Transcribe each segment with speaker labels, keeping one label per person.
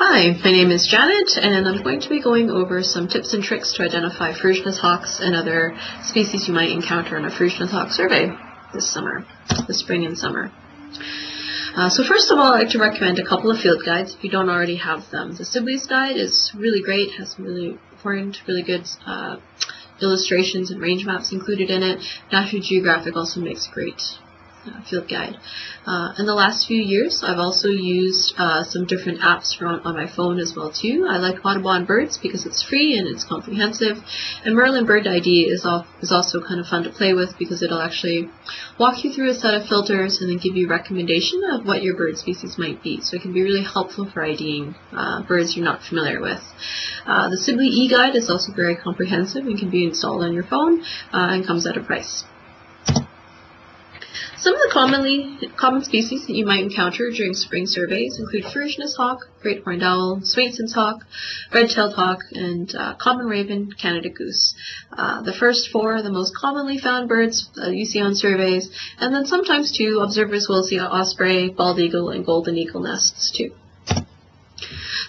Speaker 1: Hi, my name is Janet, and I'm going to be going over some tips and tricks to identify Ferruginous hawks and other species you might encounter in a Ferruginous hawk survey this summer, this spring and summer. Uh, so first of all, I'd like to recommend a couple of field guides if you don't already have them. The Sibley's guide is really great, has some really important, really good uh, illustrations and range maps included in it. National Geographic also makes great field guide. Uh, in the last few years, I've also used uh, some different apps from, on my phone as well too. I like Audubon Birds because it's free and it's comprehensive, and Merlin Bird ID is, is also kind of fun to play with because it'll actually walk you through a set of filters and then give you a recommendation of what your bird species might be. So it can be really helpful for IDing uh, birds you're not familiar with. Uh, the Sibley e-guide is also very comprehensive and can be installed on your phone uh, and comes at a price. Some of the commonly common species that you might encounter during spring surveys include Ferruginous hawk, great horned owl, Swainson's hawk, red-tailed hawk, and uh, common raven, Canada goose. Uh, the first four are the most commonly found birds uh, you see on surveys, and then sometimes too observers will see osprey, bald eagle, and golden eagle nests too.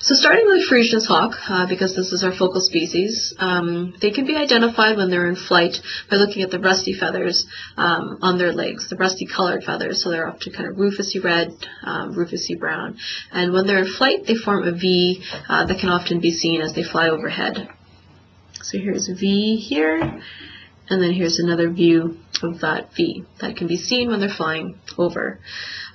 Speaker 1: So starting with Ferruginous hawk, uh, because this is our focal species, um, they can be identified when they're in flight by looking at the rusty feathers um, on their legs, the rusty colored feathers, so they're up to kind of rufusy red, um, rufusy brown. And when they're in flight, they form a V uh, that can often be seen as they fly overhead. So here's a V here, and then here's another view of that V that can be seen when they're flying over.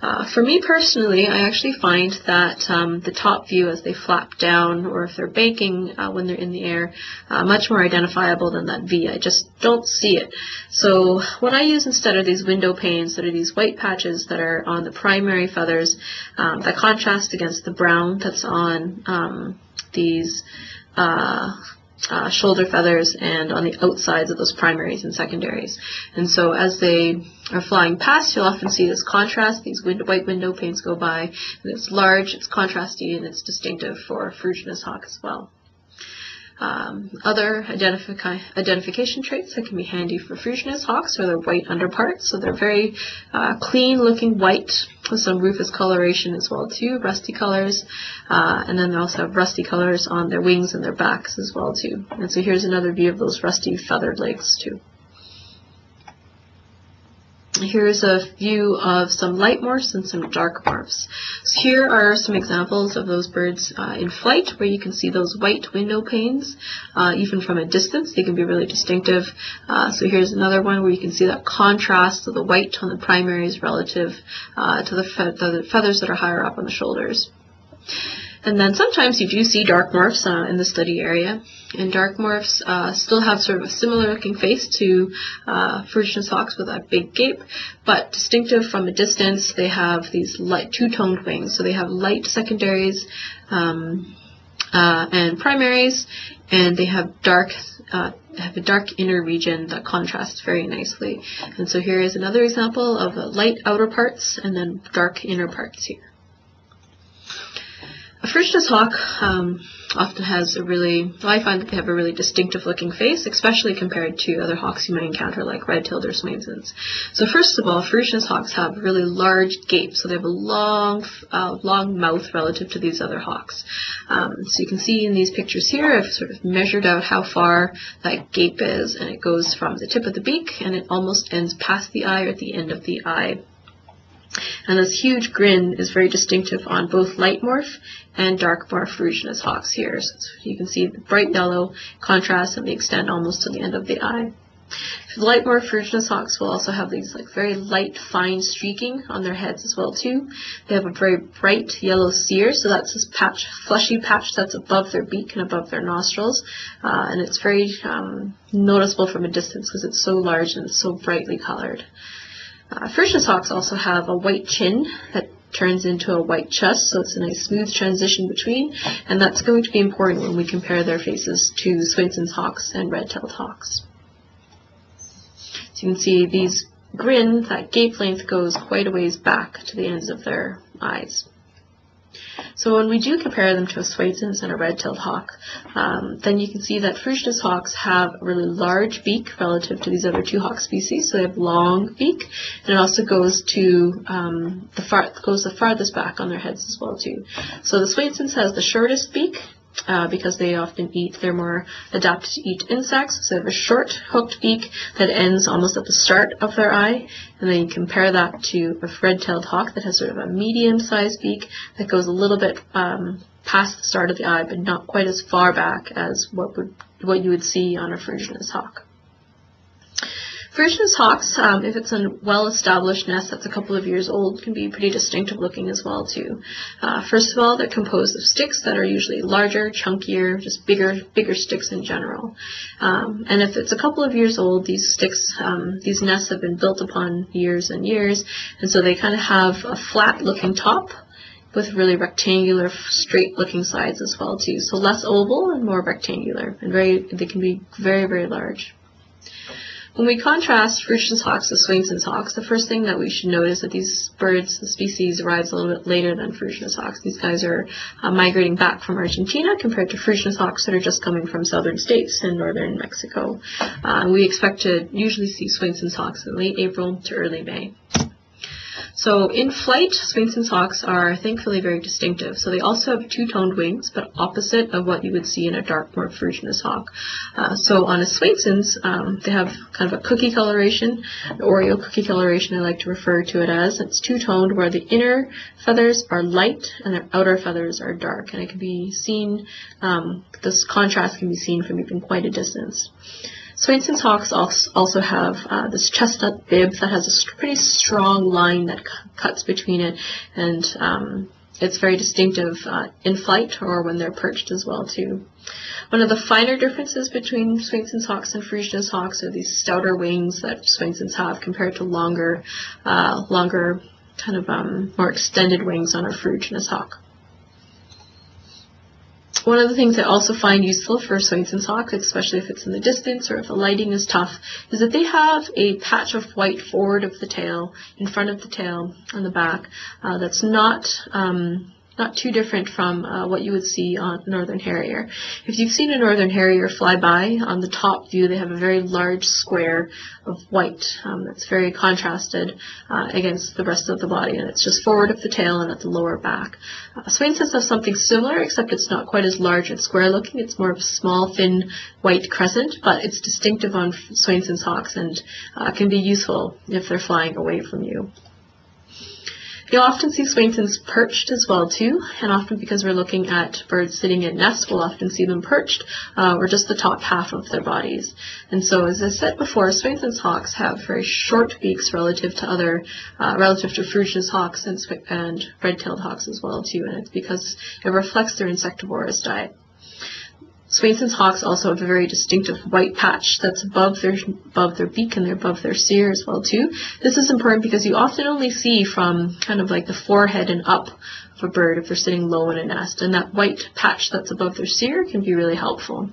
Speaker 1: Uh, for me personally, I actually find that um, the top view as they flap down or if they're banking uh, when they're in the air, uh, much more identifiable than that V. I just don't see it. So what I use instead are these window panes that are these white patches that are on the primary feathers um, that contrast against the brown that's on um, these uh, shoulder feathers and on the outsides of those primaries and secondaries. And so as they are flying past, you'll often see this contrast. These wind white window panes go by, and it's large, it's contrasty, and it's distinctive for Ferruginous hawk as well. Um, other identifi identification traits that can be handy for Ferruginous hawks are their white underparts. So they're very uh, clean looking white with some rufous coloration as well too, rusty colors. Uh, and then they also have rusty colors on their wings and their backs as well too. And so here's another view of those rusty feathered legs too. Here's a view of some light morphs and some dark morphs. So here are some examples of those birds uh, in flight where you can see those white window panes. Uh, even from a distance, they can be really distinctive. Uh, so here's another one where you can see that contrast of the white on the primaries relative uh, to the, fe the feathers that are higher up on the shoulders. And then sometimes you do see dark morphs uh, in the study area. And dark morphs uh, still have sort of a similar looking face to uh, hawks with a big gape, but distinctive from a distance, they have these light two-toned wings. So they have light secondaries um, uh, and primaries, and they have dark uh, have a dark inner region that contrasts very nicely. And so here is another example of light outer parts and then dark inner parts here. A Ferruginous hawk um, often has a really, I find that they have a really distinctive looking face, especially compared to other hawks you might encounter like red-tailed or Swainson's. So first of all, Ferruginous hawks have really large gapes, so they have a long, uh, long mouth relative to these other hawks. Um, so you can see in these pictures here, I've sort of measured out how far that gape is, and it goes from the tip of the beak, and it almost ends past the eye or at the end of the eye. And this huge grin is very distinctive on both light morph and dark morph Ferruginous hawks here. So you can see the bright yellow contrast and they extend almost to the end of the eye. The light morph Ferruginous hawks will also have these like very light, fine streaking on their heads as well too. They have a very bright yellow cere, so that's this patch, fleshy patch that's above their beak and above their nostrils, uh, and it's very um, noticeable from a distance because it's so large and it's so brightly colored. Uh, hawks also have a white chin that turns into a white chest, so it's a nice smooth transition between, and that's going to be important when we compare their faces to Swainson's hawks and red-tailed hawks. So you can see these grin, that gape length goes quite a ways back to the ends of their eyes. So when we do compare them to a Swainson's and a red-tailed hawk, um, then you can see that Ferruginous hawks have a really large beak relative to these other two hawk species. So they have long beak, and it also goes to um, the far goes the farthest back on their heads as well too. So the Swainson's has the shortest beak, uh, because they often eat, they're more adapted to eat insects. So they have a short hooked beak that ends almost at the start of their eye. And then you compare that to a red-tailed hawk that has sort of a medium-sized beak that goes a little bit um, past the start of the eye, but not quite as far back as what would what you would see on a Ferruginous hawk. Ferruginous hawks, um, if it's a well-established nest that's a couple of years old, can be pretty distinctive looking as well too. Uh, first of all, they're composed of sticks that are usually larger, chunkier, just bigger, bigger sticks in general. Um, and if it's a couple of years old, these sticks, um, these nests have been built upon years and years, and so they kind of have a flat-looking top with really rectangular, straight-looking sides as well too. So less oval and more rectangular, and very, they can be very, very large. When we contrast Ferruginous hawks with Swainson's hawks, the first thing that we should notice is that these birds, the species, arrives a little bit later than Ferruginous hawks. These guys are uh, migrating back from Argentina compared to Ferruginous hawks that are just coming from southern states in northern Mexico. Uh, we expect to usually see Swainson's hawks in late April to early May. So in flight, Swainson's hawks are thankfully very distinctive. So they also have two-toned wings, but opposite of what you would see in a dark more Ferruginous hawk. Uh, so on a Swainson's, um, they have kind of a cookie coloration, Oreo cookie coloration I like to refer to it as. It's two-toned where the inner feathers are light and their outer feathers are dark. And it can be seen, um, this contrast can be seen from even quite a distance. Swainson's hawks also have uh, this chestnut bib that has a pretty strong line that cuts between it, and um, it's very distinctive uh, in flight or when they're perched as well too. One of the finer differences between Swainson's hawks and Ferruginous hawks are these stouter wings that Swainson's have compared to longer, uh, longer, kind of um, more extended wings on a Ferruginous hawk. One of the things I also find useful for Swainson's hawks, especially if it's in the distance or if the lighting is tough, is that they have a patch of white forward of the tail, in front of the tail, on the back, uh, that's not um, not too different from uh, what you would see on Northern Harrier. If you've seen a Northern Harrier fly by, on the top view they have a very large square of white um, that's very contrasted uh, against the rest of the body, and it's just forward of the tail and at the lower back. Uh, Swainson's has something similar, except it's not quite as large and square looking. It's more of a small, thin white crescent, but it's distinctive on Swainson's hawks and uh, can be useful if they're flying away from you. You'll often see Swainson's perched as well too, and often because we're looking at birds sitting in nests, we'll often see them perched uh, or just the top half of their bodies. And so, as I said before, Swainson's hawks have very short beaks relative to other, uh, relative to Ferruginous hawks and, and red-tailed hawks as well too, and it's because it reflects their insectivorous diet. Swainson's hawks also have a very distinctive white patch that's above their above their beak and they're above their cere as well too. This is important because you often only see from kind of like the forehead and up of a bird if they're sitting low in a nest, and that white patch that's above their cere can be really helpful.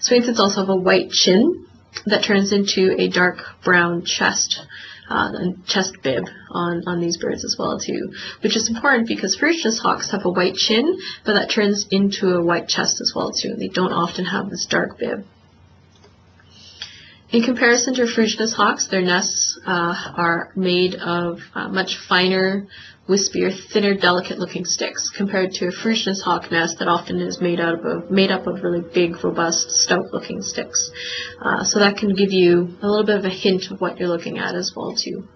Speaker 1: Swainson's also have a white chin that turns into a dark brown chest uh, chest bib on, on these birds as well too, which is important because Ferruginous hawks have a white chin, but that turns into a white chest as well too. They don't often have this dark bib. In comparison to Ferruginous hawks, their nests uh, are made of uh, much finer wispier, thinner, delicate-looking sticks, compared to a Ferruginous hawk nest that often is made out of made up of really big, robust, stout-looking sticks. Uh, so that can give you a little bit of a hint of what you're looking at as well too.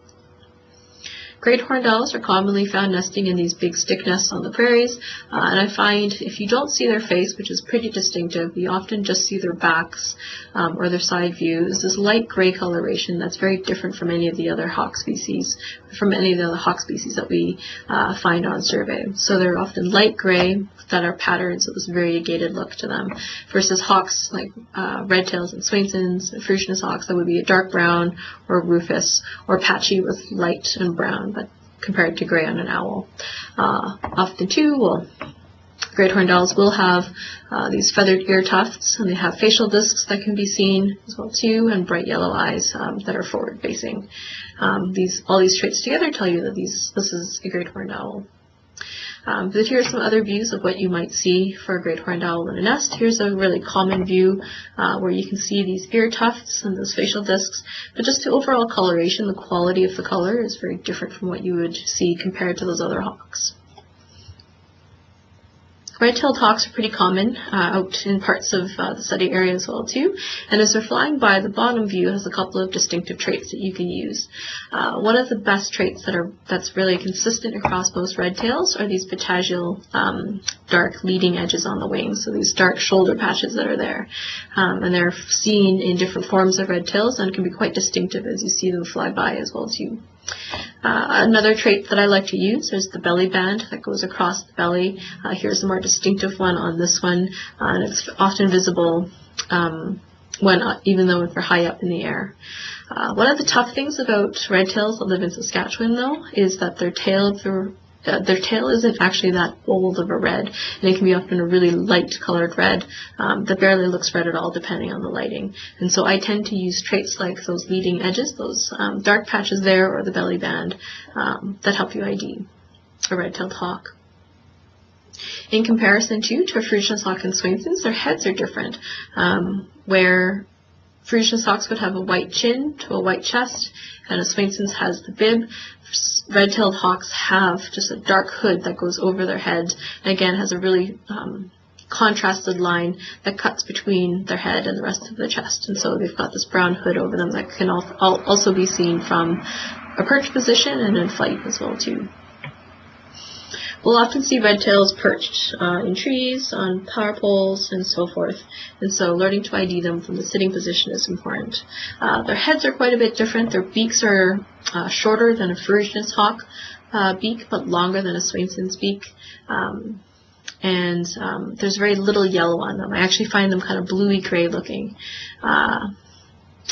Speaker 1: Great horned owls are commonly found nesting in these big stick nests on the prairies, uh, and I find if you don't see their face, which is pretty distinctive, you often just see their backs um, or their side views. This light gray coloration that's very different from any of the other hawk species, from any of the other hawk species that we uh, find on survey. So they're often light gray that are patterned, so this variegated look to them, versus hawks like uh, red tails and Swainson's, Ferruginous hawks that would be a dark brown or rufous or patchy with light and brown compared to gray on an owl. Uh, often too, well, great horned owls will have uh, these feathered ear tufts, and they have facial discs that can be seen as well too, and bright yellow eyes um, that are forward facing. Um, these all these traits together tell you that these this is a great horned owl. Um, but here are some other views of what you might see for a great horned owl in a nest. Here's a really common view uh, where you can see these ear tufts and those facial discs. But just the overall coloration, the quality of the color is very different from what you would see compared to those other hawks. Red-tailed hawks are pretty common uh, out in parts of uh, the study area as well too. And as they're flying by, the bottom view has a couple of distinctive traits that you can use. Uh, one of the best traits that are that's really consistent across most red tails are these patagial um, dark leading edges on the wings, so these dark shoulder patches that are there. Um, and they're seen in different forms of red tails and can be quite distinctive as you see them fly by as well too. Uh, another trait that I like to use is the belly band that goes across the belly. Uh, here's a more distinctive one on this one, uh, and it's often visible um, when, uh, even though they're high up in the air. Uh, one of the tough things about red tails that live in Saskatchewan, though, is that their tail, uh, their tail isn't actually that bold of a red, and it can be often a really light colored red um, that barely looks red at all depending on the lighting. And so I tend to use traits like those leading edges, those um, dark patches there, or the belly band um, that help you ID a red-tailed hawk. In comparison to, to a Ferruginous hawk and Swainson's, their heads are different, um, where Ferruginous hawks would have a white chin to a white chest, and a Swainson's has the bib red-tailed hawks have just a dark hood that goes over their head, and again has a really um, contrasted line that cuts between their head and the rest of the chest. And so they've got this brown hood over them that can also be seen from a perch position and in flight as well too. We'll often see red tails perched uh, in trees, on power poles, and so forth. And so learning to ID them from the sitting position is important. Uh, their heads are quite a bit different. Their beaks are uh, shorter than a Ferruginous hawk uh, beak, but longer than a Swainson's beak. Um, and um, there's very little yellow on them. I actually find them kind of bluey gray looking. Uh,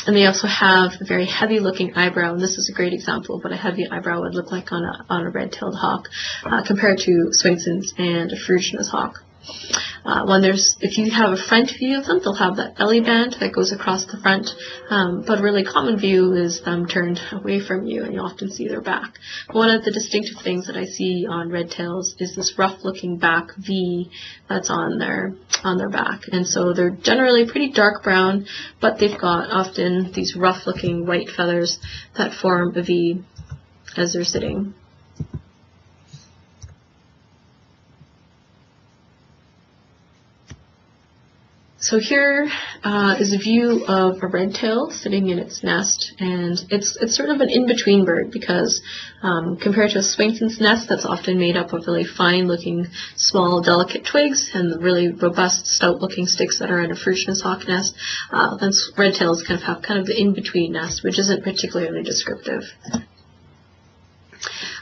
Speaker 1: and they also have a very heavy looking eyebrow, and this is a great example of what a heavy eyebrow would look like on a, on a red-tailed hawk uh, compared to Swainson's and a Ferruginous hawk. Uh, when there's, if you have a front view of them, they'll have that belly band that goes across the front. Um, but a really common view is them turned away from you, and you often see their back. One of the distinctive things that I see on red tails is this rough-looking back V that's on their on their back, and so they're generally pretty dark brown, but they've got often these rough-looking white feathers that form a V as they're sitting. So here uh, is a view of a red tail sitting in its nest, and it's it's sort of an in-between bird because um, compared to a Swainson's nest that's often made up of really fine-looking, small, delicate twigs and the really robust, stout-looking sticks that are in a Ferruginous hawk nest, uh, then red tails kind of have kind of the in-between nest, which isn't particularly descriptive.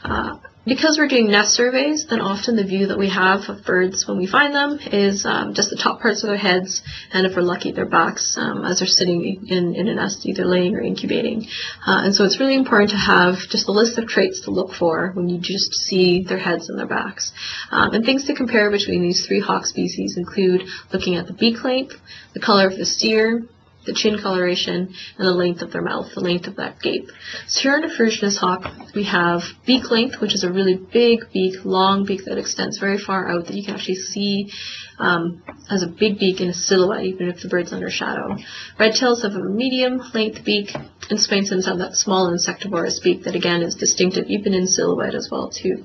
Speaker 1: Uh, because we're doing nest surveys, then often the view that we have of birds when we find them is um, just the top parts of their heads, and if we're lucky, their backs um, as they're sitting in, in a nest, either laying or incubating. Uh, and so it's really important to have just a list of traits to look for when you just see their heads and their backs. Um, and things to compare between these three hawk species include looking at the beak length, the color of the cere, the chin coloration, and the length of their mouth, the length of that gape. So here in a Ferruginous hawk, we have beak length, which is a really big beak, long beak that extends very far out that you can actually see um, as a big beak in a silhouette, even if the bird's under shadow. Red tails have a medium length beak, and Swainson's have that small insectivorous beak that again is distinctive even in silhouette as well too.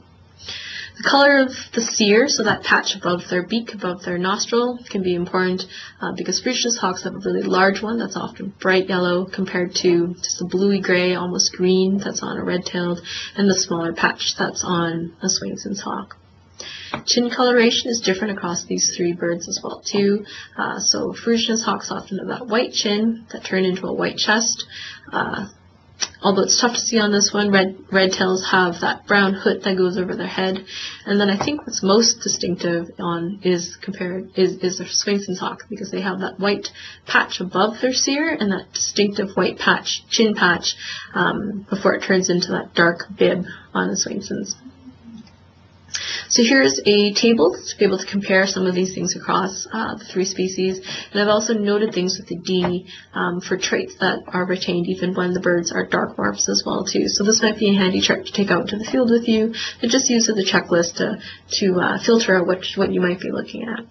Speaker 1: The color of the cere, so that patch above their beak, above their nostril, can be important uh, because Ferruginous hawks have a really large one that's often bright yellow compared to just a bluey gray, almost green that's on a red-tailed, and the smaller patch that's on a Swainson's hawk. Chin coloration is different across these three birds as well too. Uh, so Ferruginous hawks often have that white chin that turn into a white chest. Uh, although it's tough to see on this one, red, red tails have that brown hood that goes over their head. And then I think what's most distinctive on is compared is, is their Swainson's hawk because they have that white patch above their cere and that distinctive white patch, chin patch, um, before it turns into that dark bib on the Swainson's. So here's a table to be able to compare some of these things across uh, the three species. And I've also noted things with the D um, for traits that are retained even when the birds are dark morphs as well too. So this might be a handy chart to take out to the field with you and just use as a checklist to, to uh, filter out what, what you might be looking at.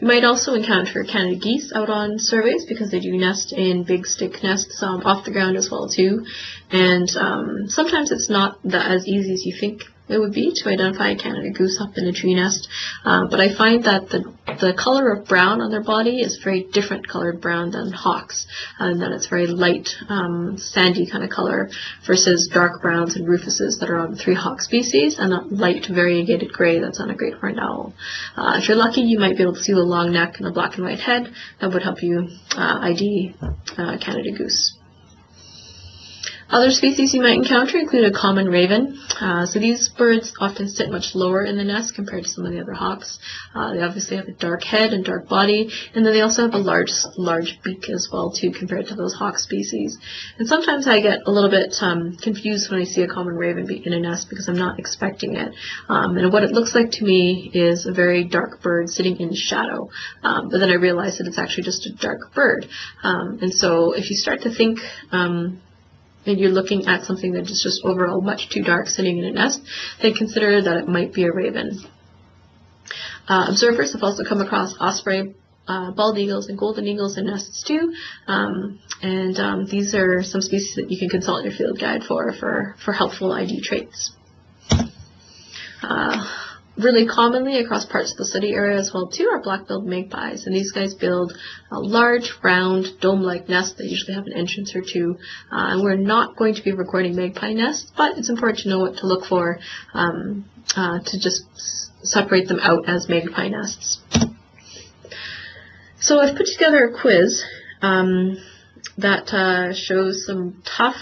Speaker 1: You might also encounter Canada geese out on surveys because they do nest in big stick nests um, off the ground as well too. And um, sometimes it's not that as easy as you think it would be to identify a Canada goose up in a tree nest. Uh, but I find that the, the color of brown on their body is very different colored brown than hawks, and that it's very light, um, sandy kind of color versus dark browns and rufuses that are on the three hawk species, and that light variegated gray that's on a great horned owl. Uh, if you're lucky, you might be able to see the long neck and the black and white head. That would help you uh, ID uh, Canada goose. Other species you might encounter include a common raven. Uh, so these birds often sit much lower in the nest compared to some of the other hawks. Uh, they obviously have a dark head and dark body, and then they also have a large, large beak as well too compared to those hawk species. And sometimes I get a little bit um, confused when I see a common raven in a nest because I'm not expecting it. Um, and what it looks like to me is a very dark bird sitting in shadow. Um, but then I realize that it's actually just a dark bird. Um, and so if you start to think um, and you're looking at something that is just overall much too dark sitting in a nest, then consider that it might be a raven. Uh, observers have also come across osprey, uh, bald eagles, and golden eagles in nests too. Um, and um, these are some species that you can consult your field guide for for, for helpful ID traits. Uh, really commonly across parts of the city area as well too are black-billed magpies. And these guys build a large round dome-like nest. They usually have an entrance or two. Uh, and we're not going to be recording magpie nests but it's important to know what to look for um, uh, to just separate them out as magpie nests. So I've put together a quiz um, that uh, shows some tough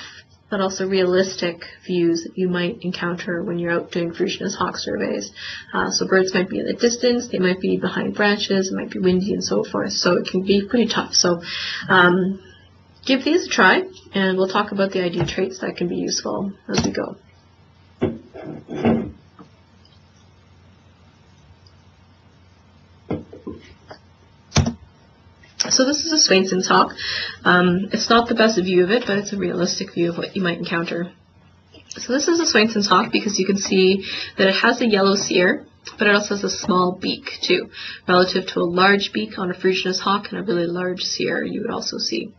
Speaker 1: but also realistic views that you might encounter when you're out doing Ferruginous hawk surveys. Uh, so birds might be in the distance, they might be behind branches, it might be windy and so forth, so it can be pretty tough. So um, give these a try, and we'll talk about the ID traits that can be useful as we go. So this is a Swainson's hawk. Um, it's not the best view of it, but it's a realistic view of what you might encounter. So this is a Swainson's hawk because you can see that it has a yellow cere, but it also has a small beak too, relative to a large beak on a Ferruginous hawk and a really large cere you would also see.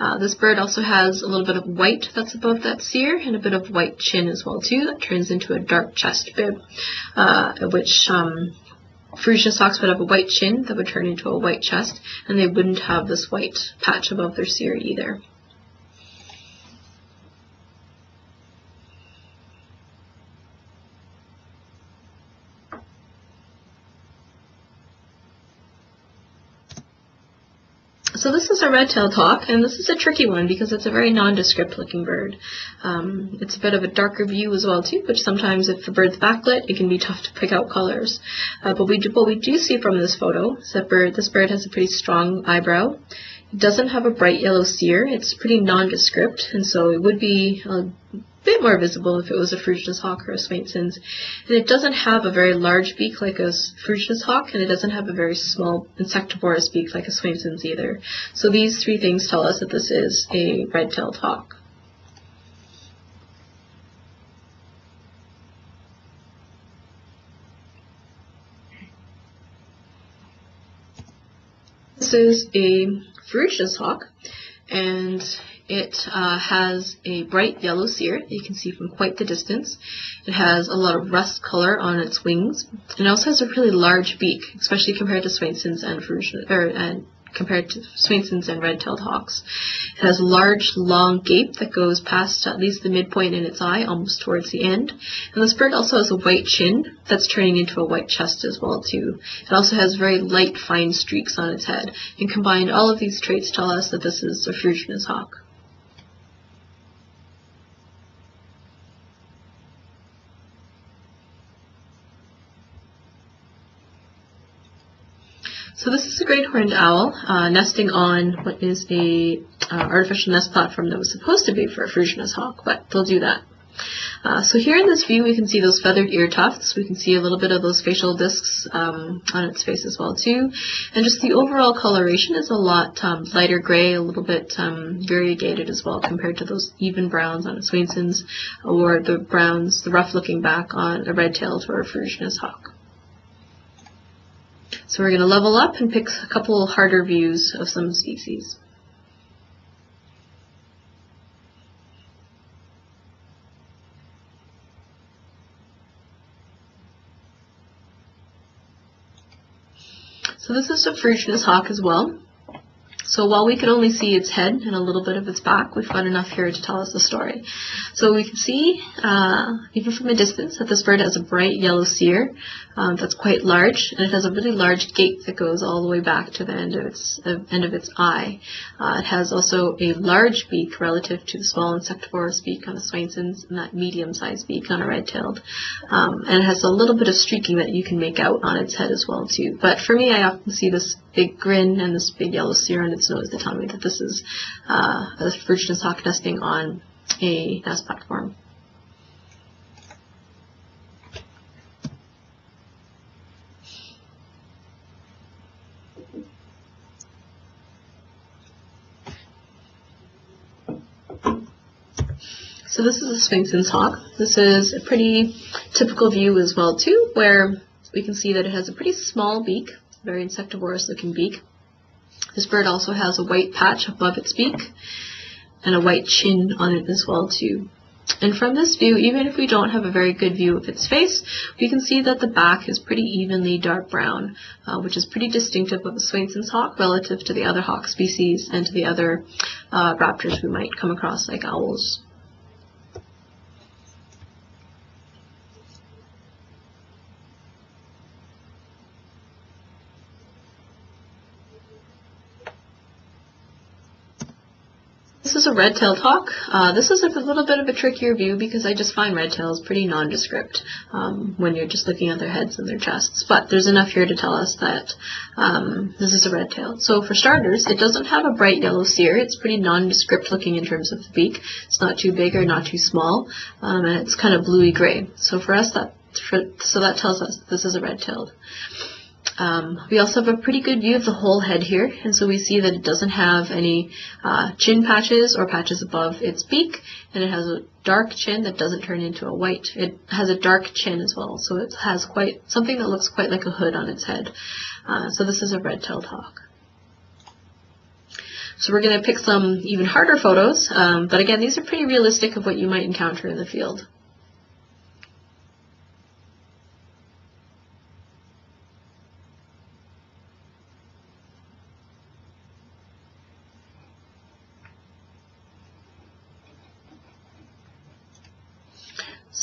Speaker 1: Uh, this bird also has a little bit of white that's above that cere and a bit of white chin as well too that turns into a dark chest bib, uh, which um, Ferruginous socks would have a white chin that would turn into a white chest, and they wouldn't have this white patch above their cere either. A red-tailed hawk, and this is a tricky one because it's a very nondescript looking bird. Um, it's a bit of a darker view as well too, which sometimes if the bird's backlit, it can be tough to pick out colors. Uh, but we do, what we do see from this photo is that bird, this bird has a pretty strong eyebrow. It doesn't have a bright yellow cere. It's pretty nondescript, and so it would be a bit more visible if it was a Ferruginous hawk or a Swainson's. And it doesn't have a very large beak like a Ferruginous hawk, and it doesn't have a very small insectivorous beak like a Swainson's either. So these three things tell us that this is a red-tailed hawk. This is a Ferruginous hawk, and it uh, has a bright yellow cere that you can see from quite the distance. It has a lot of rust color on its wings. And it also has a really large beak, especially compared to Swainson's and, or, and compared to Swainson's and red-tailed hawks. It has a large, long gape that goes past at least the midpoint in its eye, almost towards the end. And this bird also has a white chin that's turning into a white chest as well too. It also has very light, fine streaks on its head. And combined, all of these traits tell us that this is a Ferruginous hawk. So horned owl uh, nesting on what is a uh, artificial nest platform that was supposed to be for a Ferruginous hawk, but they'll do that. Uh, so here in this view, we can see those feathered ear tufts. We can see a little bit of those facial discs um, on its face as well too. And just the overall coloration is a lot um, lighter gray, a little bit um, variegated as well compared to those even browns on a Swainson's or the browns, the rough looking back on a red-tailed or a ferruginous hawk. So we're going to level up and pick a couple harder views of some species. So this is a ferruginous hawk as well. So while we can only see its head and a little bit of its back, we've got enough here to tell us the story. So we can see, uh, even from a distance, that this bird has a bright yellow cere um, that's quite large, and it has a really large gape that goes all the way back to the end of its uh, end of its eye. Uh, it has also a large beak relative to the small insectivorous beak on the Swainson's, and that medium-sized beak on a red-tailed. Um, and it has a little bit of streaking that you can make out on its head as well too. But for me, I often see this big grin and this big yellow cere on its nose to tell me that this is uh, a ferruginous hawk nesting on a nest platform. So this is a Swainson's hawk. This is a pretty typical view as well too, where we can see that it has a pretty small beak, very insectivorous looking beak. This bird also has a white patch above its beak and a white chin on it as well too. And from this view, even if we don't have a very good view of its face, we can see that the back is pretty evenly dark brown, uh, which is pretty distinctive of a Swainson's hawk relative to the other hawk species and to the other uh, raptors we might come across like owls. Red-tailed hawk. Uh, this is a little bit of a trickier view because I just find red tails pretty nondescript um, when you're just looking at their heads and their chests. But there's enough here to tell us that um, this is a red tail. So for starters, it doesn't have a bright yellow cere. It's pretty nondescript looking in terms of the beak. It's not too big or not too small, um, and it's kind of bluey gray. So for us, that for, so that tells us this is a red-tailed. Um, we also have a pretty good view of the whole head here, and so we see that it doesn't have any uh, chin patches or patches above its beak, and it has a dark chin that doesn't turn into a white. It has a dark chin as well, so it has quite something that looks quite like a hood on its head. Uh, so this is a red-tailed hawk. So we're going to pick some even harder photos, um, but again, these are pretty realistic of what you might encounter in the field.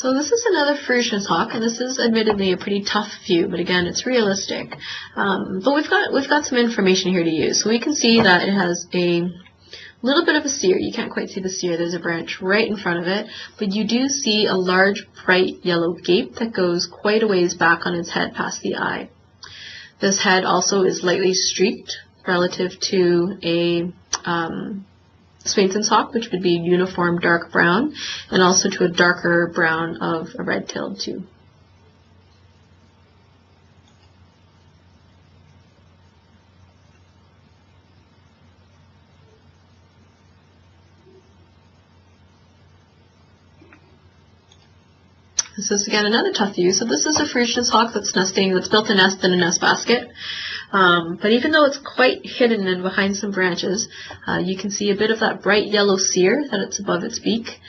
Speaker 1: So this is another Ferruginous hawk, and this is admittedly a pretty tough view, but again, it's realistic. Um, but we've got we've got some information here to use. So we can see that it has a little bit of a cere. You can't quite see the cere. There's a branch right in front of it, but you do see a large, bright yellow gape that goes quite a ways back on its head past the eye. This head also is lightly streaked relative to a um, Swainson's hawk, which would be uniform dark brown, and also to a darker brown of a red-tailed too. This is again another tough view. So this is a Ferruginous hawk that's nesting, that's built a nest in a nest basket. Um, but even though it's quite hidden and behind some branches, uh, you can see a bit of that bright yellow cere that it's above its beak.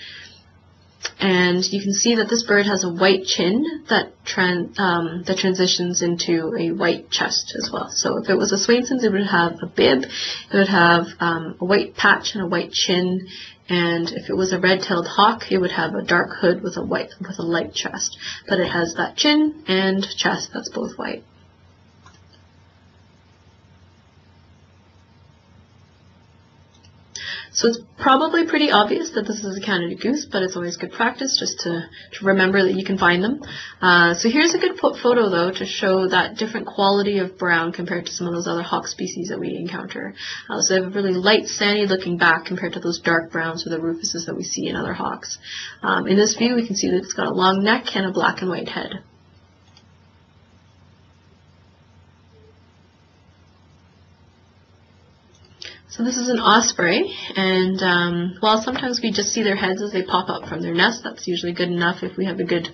Speaker 1: And you can see that this bird has a white chin that, tran um, that transitions into a white chest as well. So if it was a Swainson's, it would have a bib, it would have um, a white patch and a white chin, and if it was a red-tailed hawk, it would have a dark hood with a white with a light chest. But it has that chin and chest that's both white. So it's probably pretty obvious that this is a Canada goose, but it's always good practice just to, to remember that you can find them. Uh, so here's a good photo though to show that different quality of brown compared to some of those other hawk species that we encounter. Uh, so they have a really light sandy looking back compared to those dark browns or the rufuses that we see in other hawks. Um, in this view we can see that it's got a long neck and a black and white head. So this is an osprey, and um, while sometimes we just see their heads as they pop up from their nest, that's usually good enough if we have a good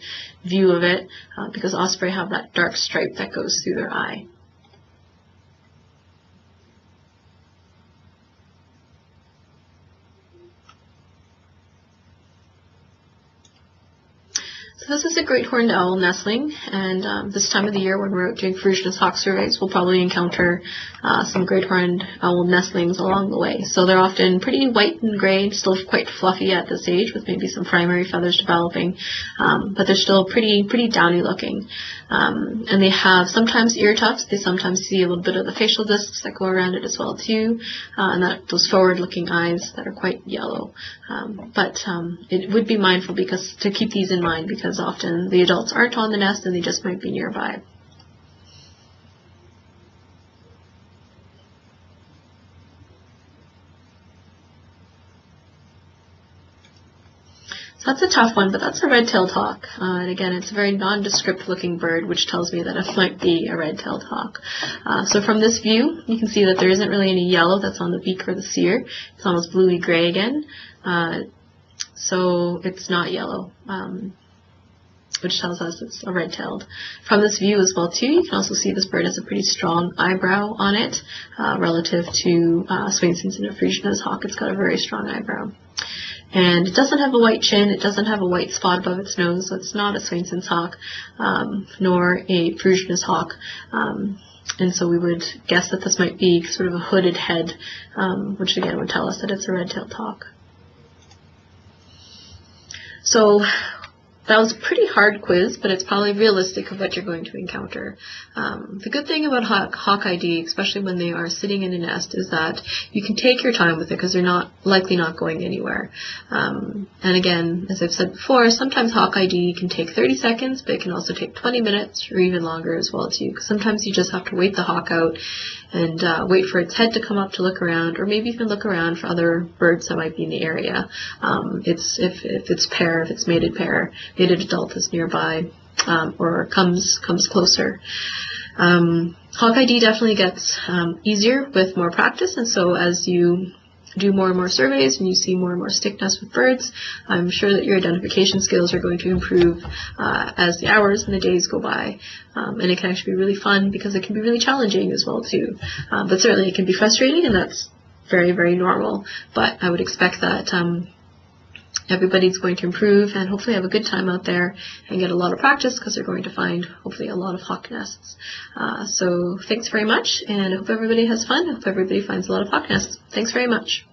Speaker 1: view of it, uh, because osprey have that dark stripe that goes through their eye. This is a great horned owl nestling, and um, this time of the year when we're out doing ferruginous hawk surveys, we'll probably encounter uh, some great horned owl nestlings along the way. So they're often pretty white and gray, still quite fluffy at this age, with maybe some primary feathers developing, um, but they're still pretty pretty downy looking. Um, and they have sometimes ear tufts. They sometimes see a little bit of the facial discs that go around it as well too, uh, and that those forward-looking eyes that are quite yellow. Um, but um, it would be mindful because to keep these in mind because often the adults aren't on the nest and they just might be nearby. So that's a tough one, but that's a red-tailed hawk. Uh, and again, it's a very nondescript looking bird, which tells me that it might be a red-tailed hawk. Uh, so from this view, you can see that there isn't really any yellow that's on the beak or the cere. It's almost bluey gray again. Uh, so it's not yellow. Um, which tells us it's a red-tailed. From this view as well too, you can also see this bird has a pretty strong eyebrow on it uh, relative to uh, Swainson's and Ferruginous hawk. It's got a very strong eyebrow. And it doesn't have a white chin, it doesn't have a white spot above its nose, so it's not a Swainson's hawk, um, nor a Ferruginous hawk. Um, and so we would guess that this might be sort of a hooded head, um, which again would tell us that it's a red-tailed hawk. So that was a pretty hard quiz, but it's probably realistic of what you're going to encounter. Um, the good thing about Hawk, Hawk ID, especially when they are sitting in a nest, is that you can take your time with it because they're not likely not going anywhere. Um, and again, as I've said before, sometimes Hawk ID can take 30 seconds, but it can also take 20 minutes or even longer as well too. Because sometimes you just have to wait the hawk out and uh, wait for its head to come up to look around, or maybe even look around for other birds that might be in the area. Um, it's if, if it's pair, if it's mated pair, mated adult is nearby, um, or comes comes closer. Um, Hawk ID definitely gets um, easier with more practice, and so as you do more and more surveys and you see more and more stick nests with birds, I'm sure that your identification skills are going to improve uh, as the hours and the days go by. Um, and it can actually be really fun because it can be really challenging as well too. Um, but certainly it can be frustrating and that's very, very normal. But I would expect that um, everybody's going to improve and hopefully have a good time out there and get a lot of practice because they're going to find hopefully a lot of hawk nests. Uh, so thanks very much and I hope everybody has fun. I hope everybody finds a lot of hawk nests. Thanks very much.